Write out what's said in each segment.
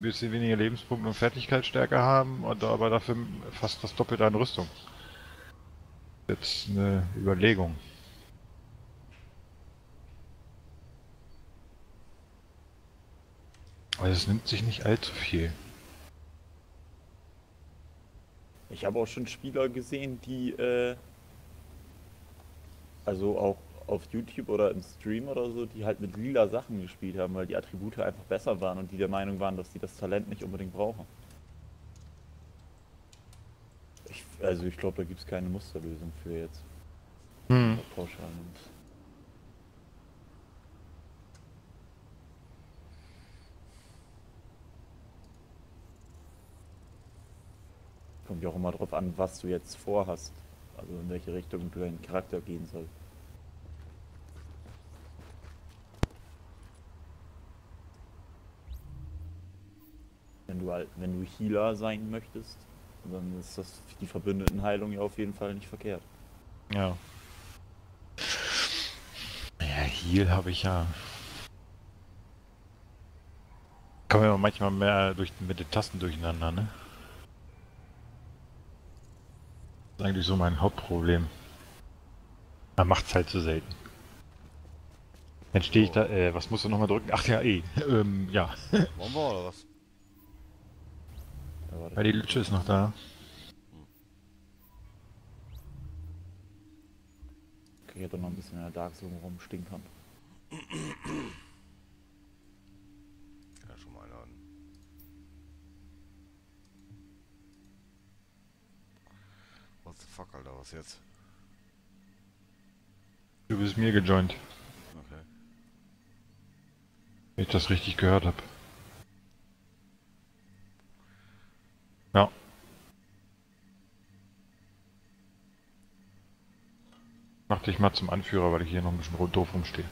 bisschen weniger Lebenspunkte und Fertigkeitsstärke haben und aber dafür fast das Doppelte an Rüstung. Jetzt eine Überlegung. Aber es nimmt sich nicht allzu viel. Ich habe auch schon Spieler gesehen, die äh, also auch auf YouTube oder im Stream oder so, die halt mit lila Sachen gespielt haben, weil die Attribute einfach besser waren und die der Meinung waren, dass die das Talent nicht unbedingt brauchen. Ich, also ich glaube, da gibt es keine Musterlösung für jetzt. Hm. Pauschal nimmt. Kommt ja auch immer drauf an, was du jetzt vorhast. Also in welche Richtung du dein Charakter gehen soll. Du halt, wenn du Healer sein möchtest, dann ist das die verbündeten Heilung ja auf jeden Fall nicht verkehrt. Ja. Ja, Heal habe ich ja. Kommen wir manchmal mehr durch, mit den Tasten durcheinander, ne? Das ist eigentlich so mein Hauptproblem. Man macht's halt zu selten. Dann stehe ich da, äh, was musst du nochmal drücken? Ach ja, eh. ähm, ja. Wir oder was? Weil die Lütsche ist noch da. Krieg ich doch noch ein bisschen in der Dark Zone rumstinkern. Ja, schon mal einladen. What the fuck, Alter, was jetzt? Du bist mir gejoint, Okay. wenn ich das richtig gehört habe. Ja. Mach dich mal zum Anführer, weil ich hier noch ein bisschen doof rumstehe.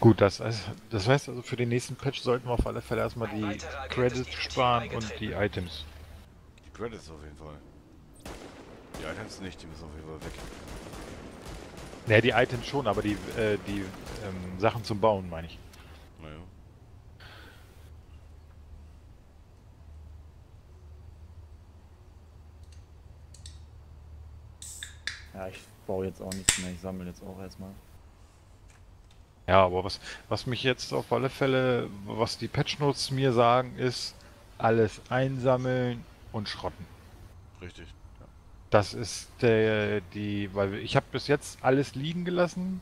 Gut, das, heißt- das heißt also für den nächsten Patch sollten wir auf alle Fälle erstmal die Credits sparen und die. Items. Die Credits auf jeden Fall. Die Items nicht, die müssen auf jeden Fall weg. Ne, die Items schon, aber die, äh, die ähm, Sachen zum Bauen, meine ich. Naja. Ja, ich baue jetzt auch nichts mehr, ich sammle jetzt auch erstmal. Ja, aber was, was mich jetzt auf alle Fälle, was die Patch Notes mir sagen, ist alles einsammeln und schrotten. Richtig. Ja. Das ist der, die, weil ich habe bis jetzt alles liegen gelassen.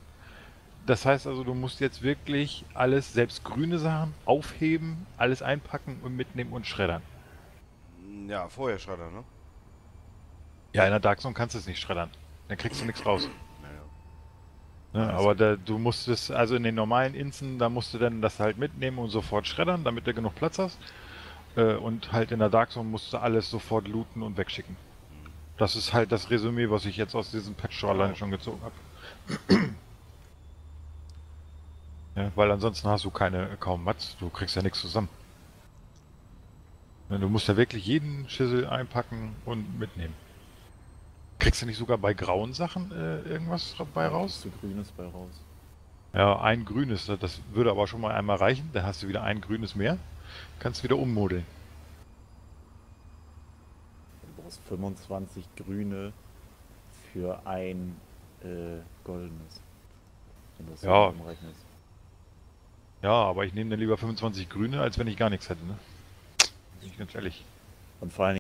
Das heißt also, du musst jetzt wirklich alles, selbst grüne Sachen, aufheben, alles einpacken und mitnehmen und schreddern. Ja, vorher Schredder, ne? Ja, in der Dark Zone kannst du es nicht schreddern. Dann kriegst du nichts raus. Naja. Ne, aber da, du musstest, also in den normalen Inseln, da musst du dann das halt mitnehmen und sofort schreddern, damit du genug Platz hast. Äh, und halt in der Dark Zone musst du alles sofort looten und wegschicken. Das ist halt das Resümee, was ich jetzt aus diesem Patch schon alleine schon gezogen habe. ja, weil ansonsten hast du keine kaum Mats, du kriegst ja nichts zusammen. Du musst ja wirklich jeden Schissel einpacken und mitnehmen. Kriegst du nicht sogar bei grauen Sachen äh, irgendwas dabei raus? Du grünes bei raus. Ja, ein grünes, das würde aber schon mal einmal reichen. Dann hast du wieder ein grünes mehr. Kannst wieder ummodeln. Du brauchst 25 grüne für ein äh, goldenes. Wenn das Ja. umrechnest. Ja, aber ich nehme dann lieber 25 grüne, als wenn ich gar nichts hätte, ne? Bin ich ganz ehrlich. Und vor allen